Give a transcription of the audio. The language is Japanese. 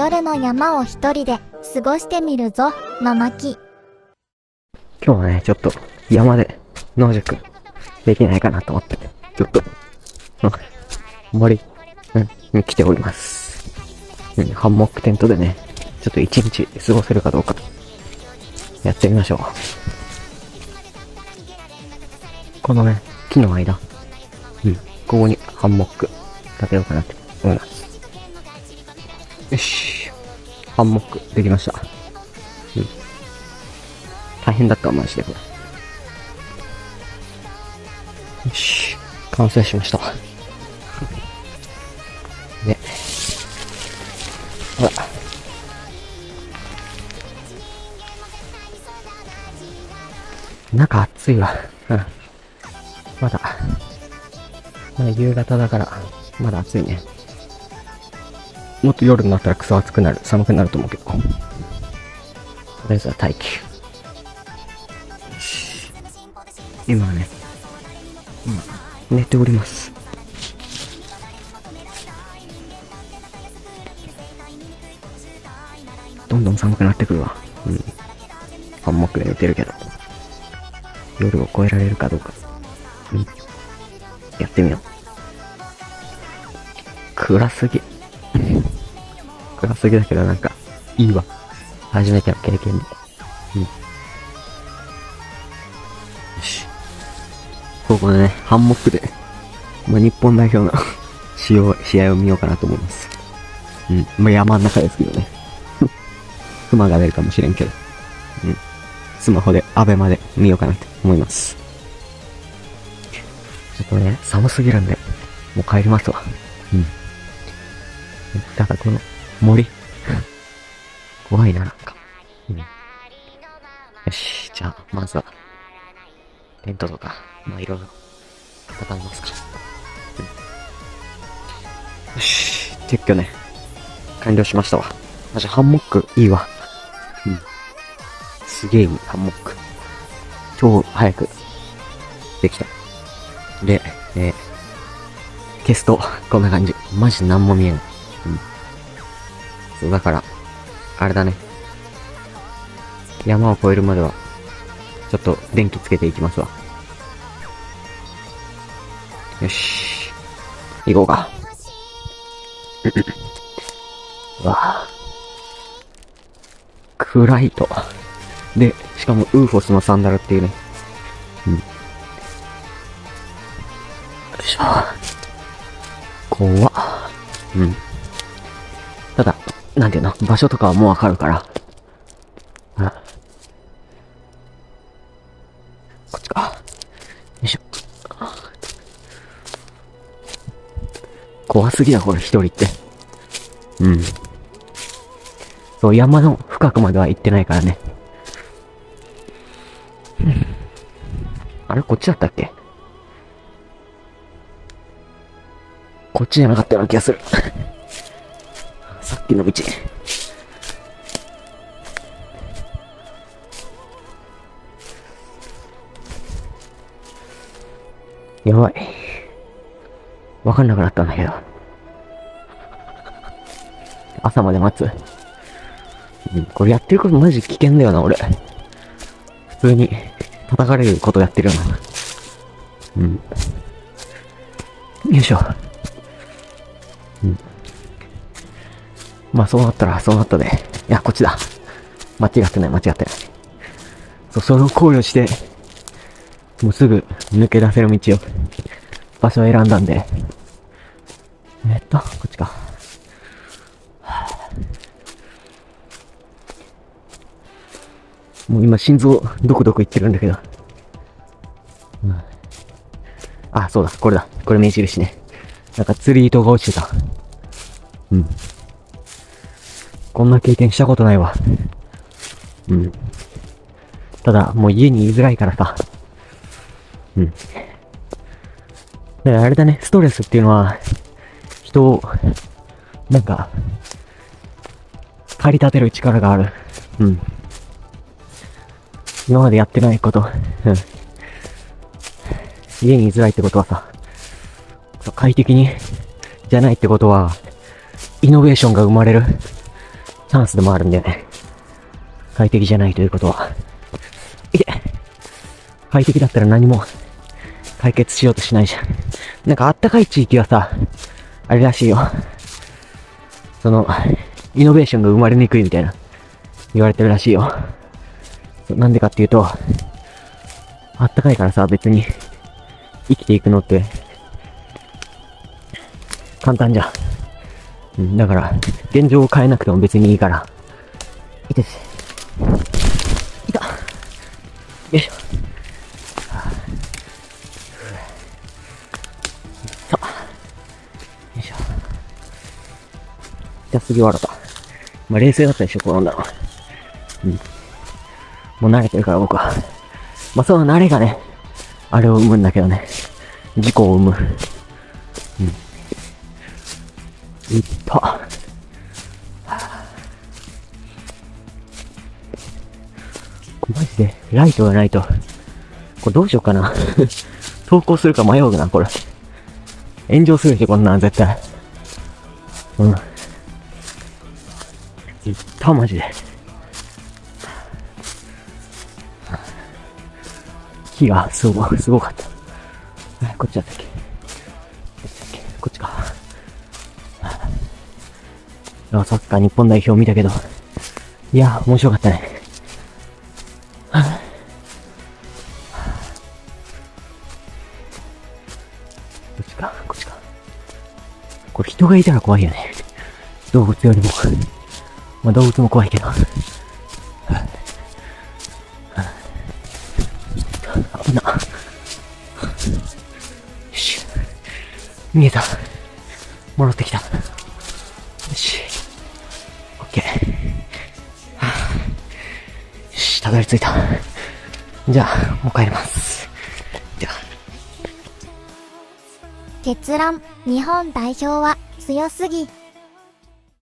夜の山を一人で過ごしてみるぞ、の巻。今日はね、ちょっと山で野宿できないかなと思って、ちょっと、うん森、うん、に来ております。ハンモックテントでね、ちょっと一日過ごせるかどうか、やってみましょう。このね、木の間、うん、ここにハンモック立てようかなって思います。よし、ハンモックできました。うん。大変だった、マジでこれ。よし、完成しました。で、ほら。中暑いわ。うん。まだ、まだ夕方だから、まだ暑いね。もっと夜になったらクソ暑くなる、寒くなると思うけど。とりあえずは待機。今はね、今、寝ております。どんどん寒くなってくるわ。うん。ハンモックで寝てるけど。夜を越えられるかどうか。うん。やってみよう。暗すぎ。暗すぎだけどなんか、いいわ。初めての経験で。うん。よし。ここでね、ハンモックで、まあ、日本代表の 試合試合を見ようかなと思います。うん。まあ、山の中ですけどね。熊が出るかもしれんけど。うん。スマホで、アベマで見ようかなって思います。ちょっとね、寒すぎるんで、もう帰りますわ。うん。ただこの森。怖いな、なんか。うん。よし、じゃあ、まずは、テントとか、まあいろいろ、畳みますか。うん。よし、撤去ね、完了しましたわ。マジハンモックいいわ。うん。すげえいい、ハンモック。超早く、できた。で、えー、消すと、こんな感じ。マジ何も見えない。うん。そう、だから、あれだね。山を越えるまでは、ちょっと電気つけていきますわ。よし。行こうか。うわあ暗いと。で、しかもウーフォスのサンダルっていうね。うん。よいしょ。怖っ。うん。ただ、なんていうの、場所とかはもうわかるから。こっちか。よいしょ。怖すぎだ、これ一人って。うん。そう、山の深くまでは行ってないからね。あれこっちだったっけ？こっちじゃなかったような気がする。さっきの道。やばい。わかんなくなったんだけど。朝まで待つ。これやってることマジ危険だよな、俺。普通に叩かれることやってるよな。うん。よいしょ。まあそうなったら、そうなったで。いや、こっちだ。間違ってない、間違ってない。そう、それを考慮して、もうすぐ抜け出せる道を、場所を選んだんで。えっと、こっちか。もう今心臓ドクドク言ってるんだけど。うん、あ、そうだ、これだ。これ目印ね。なんか釣り糸が落ちてた。うん。こんな経験したことないわ。うん。ただ、もう家に居づらいからさ。うん。だからあれだね、ストレスっていうのは、人を、なんか、駆り立てる力がある。うん。今までやってないこと。うん。家に居づらいってことはさ、快適に、じゃないってことは、イノベーションが生まれる。チャンスでもあるんだよね。快適じゃないということは。いけ快適だったら何も解決しようとしないじゃん。なんかあったかい地域はさ、あれらしいよ。その、イノベーションが生まれにくいみたいな、言われてるらしいよ。なんでかっていうと、あったかいからさ、別に、生きていくのって、簡単じゃん。うん、だから、現状を変えなくても別にいいから。いてて。いた。よいしょ。さあ。よいしょ。痛すぎ笑った。まあ、冷静だったでしょ、転んだの。うん。もう慣れてるから僕は。まあ、その慣れがね、あれを生むんだけどね。事故を生む。うん。いった。マジで、ライトがないと。これどうしようかな。投稿するか迷うな、これ。炎上するでしょ、こんなん、絶対。うん。いった、マジで。火がすご、すごかった。えこっちだったっけ？サッカー日本代表見たけど。いや、面白かったね。こっちか、こっちか。これ人がいたら怖いよね。動物よりも。まあ動物も怖いけど。あはあ危な。よし。見えた。戻ってきた。たどり着いた。じゃあ、もう帰ります。じゃあ。結論、日本代表は強すぎ。